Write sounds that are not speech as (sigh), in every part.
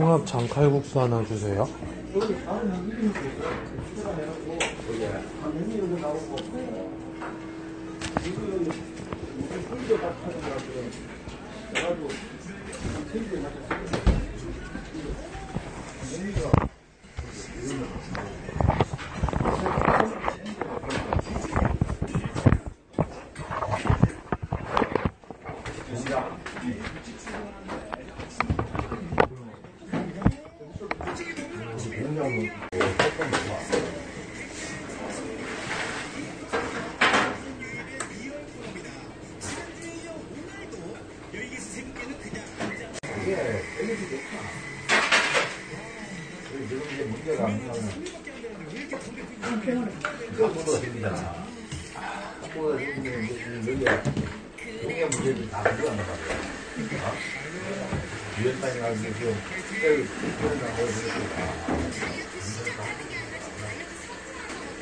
홍합 장칼국수 하나 주세요. 的啊。不过你你你你你，明年不就是打个热的啊？啊，你打。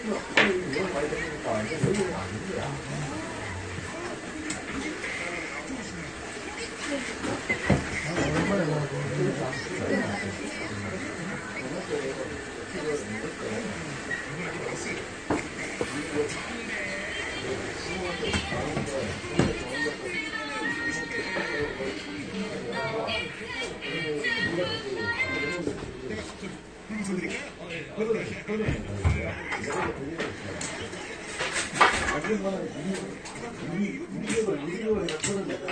那你们买的是啥？是什么呀？啊，我的是啥？ 그거보다 생기잖아. 그거보다 생기면 이제 여기가 용의 문제들이 다 가져간단 말이야. 어? 유엔땅이 가지고 지금 특별히 유엔땅 거기 보니까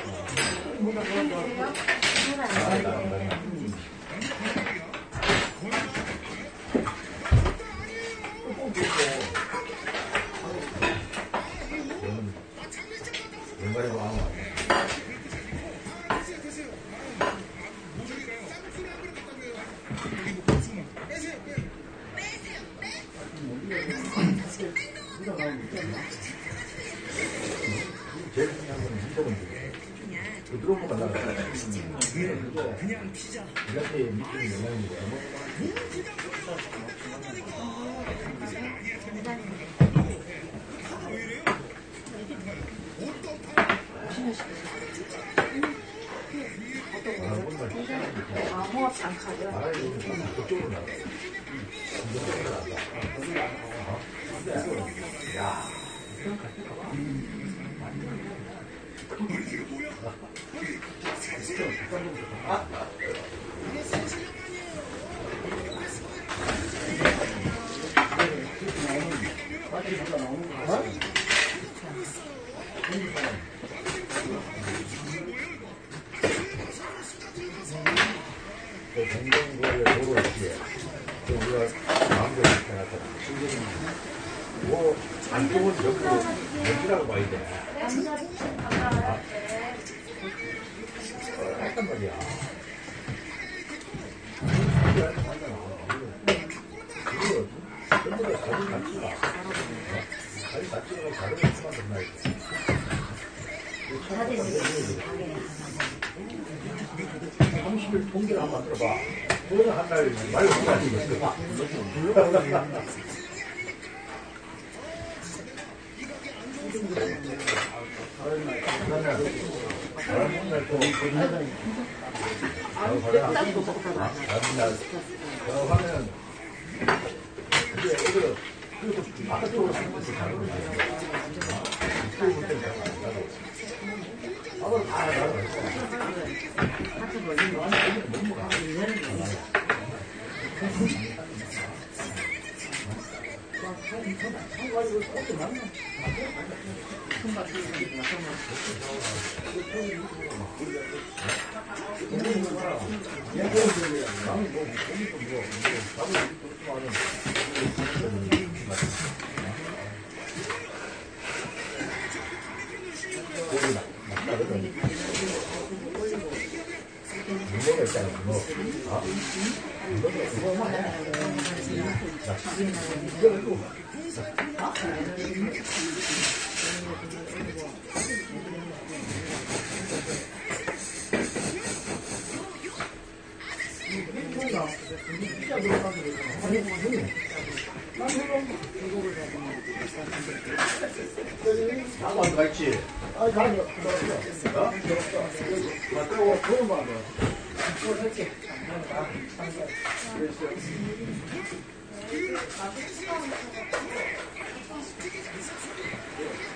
이건 많이 생기니까 이제 여기는 안 되는 거야. 왼발에도 그냥 피자. 이렇게 영향이 돼. 아, 홍합? 말하는 게 그쪽으로 나가. 야. 그 공동구의 도로 시에 그 우리가 마음대로 해놨잖아. 뭐 안쪽은 전부 먼지라고 봐야 돼. 어, 했단 말이야. 그거 전부 다 자기 가치가 어? 가치가 다른 된다 이거. 이거 30일 통계를 한번 들어봐. 그거는 한달 말로 끝나는 거지. 아, 과자 나중에 이제 이거 다 나도 고기 이거가 있잖아, 이거. 아? 이거를 또. 나도 안 갔지. 아, 나도 안. 어? 맞다고 그런 말 시청자 우리가 인생을 살아가다가 너무 황당한 일을 당했을 때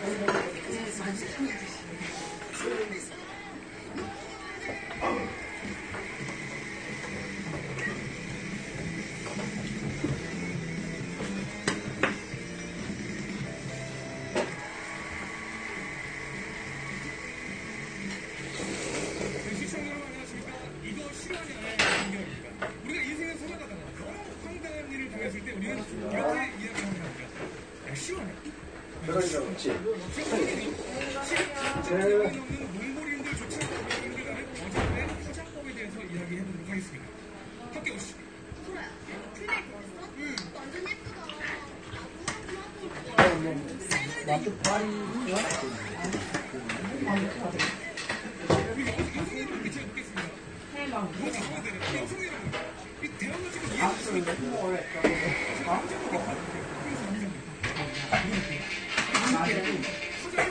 우리는 이렇게 이야기하는 겁니다. 야, 실화냐? 그러니까 그렇지. 들었어? 완전 예쁘다. 나도 그만 볼거 뭐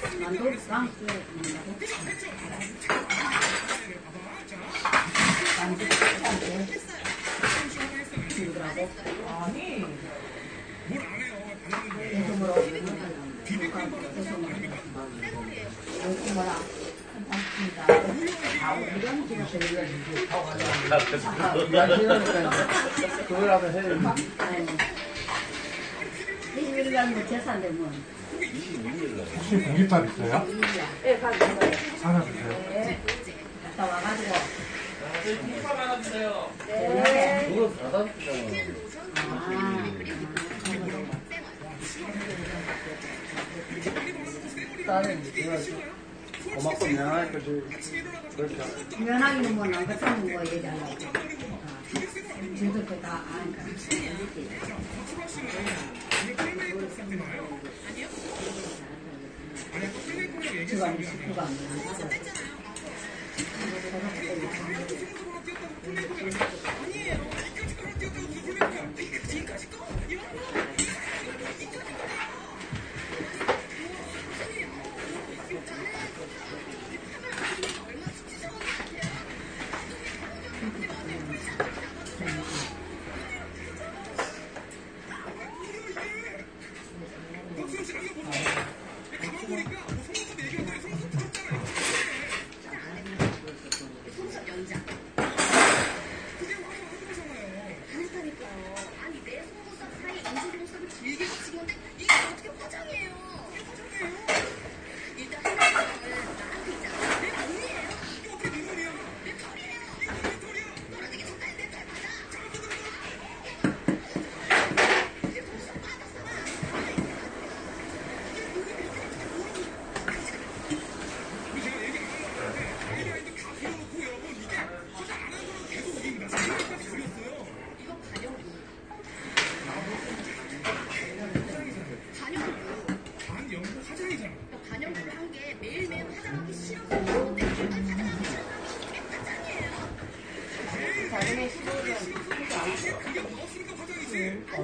받는 거 아닙니까? 그거라도 해야 일일간 뭐 재산데 뭐. 혹시 공깃밥 있어요? 예, 가지고 하나 주세요. 갔다 와가지고. 네. 그거 다 샀잖아. 딸은 내가 고맙고 미안하니까 그렇게 면하기는 뭐 사는 거 얘기하려고. 저도 그다 아니까. 주간 식구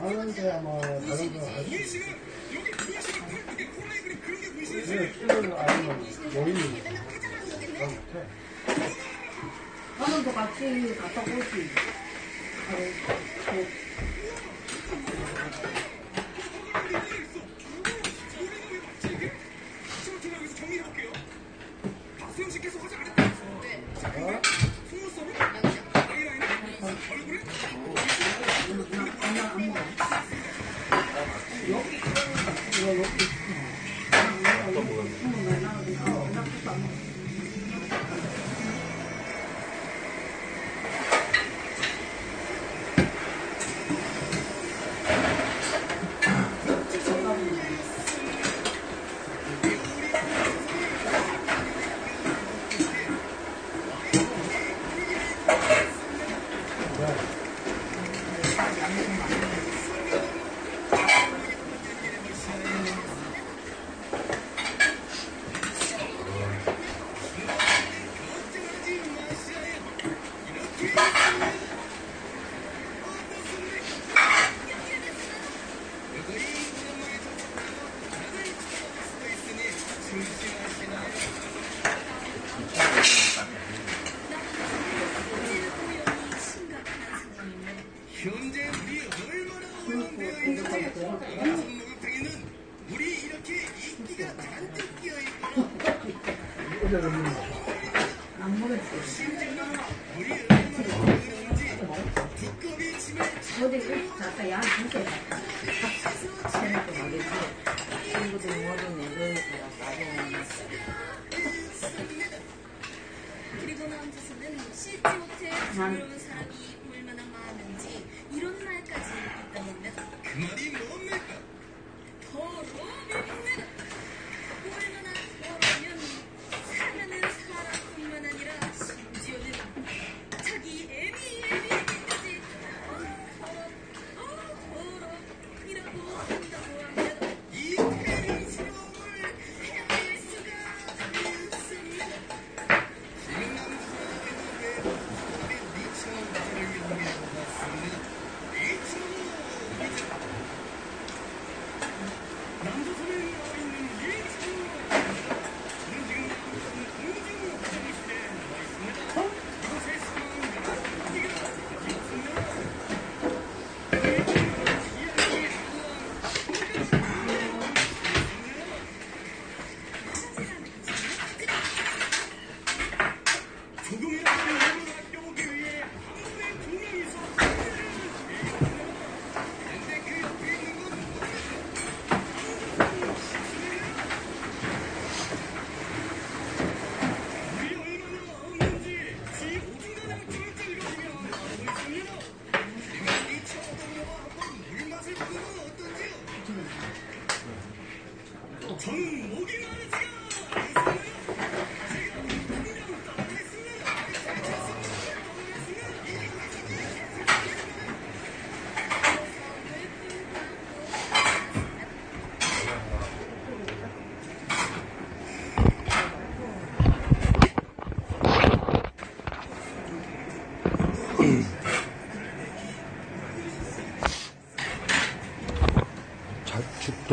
하는데 아마 다른 거 하지. 문신은 여기 문신은 털 이게 코라이 그림 그런 게 문신이지. 키를 아니면 모이는 맨날 화장하는 거겠네. 저는도 같이 갔다 그, 여기서 정리해볼게요. 박수영 씨께서 화장 안 했다면서. 자, 근데 속눈썹은 아이라인을 얼굴에 아, 현재 어디 진짜. 친구들 그리고 나한테서는 씻지 못해 부러운 사람이 얼마나 많은지 이런 말까지 있다는데 그 말이 뭡니까? 더러움입니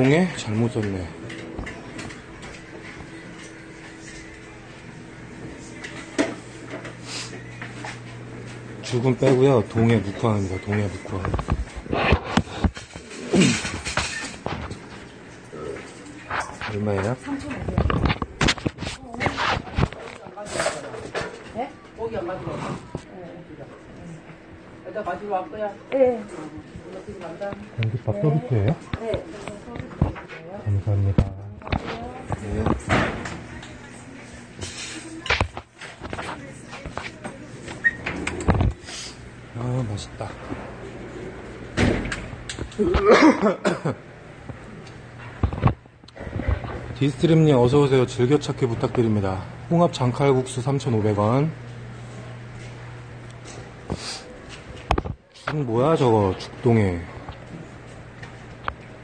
죽동에 잘못 썼네. 죽은 빼고요. 동해 묵화입니다. 동해 묵화. 얼마예요? 고기 안 가지고 왔어? 여기다 가지고 왔고요. 공깃밥 서비스예요? 네. 감사합니다. 네. 아 맛있다. (coughs) 디스트림님 어서오세요. 즐겨찾기 부탁드립니다. 홍합 장칼국수 3,500원. 죽 뭐야 저거 죽동에.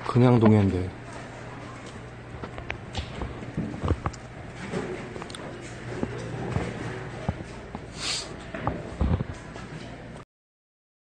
그냥 동해인데.